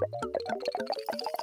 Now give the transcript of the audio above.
thank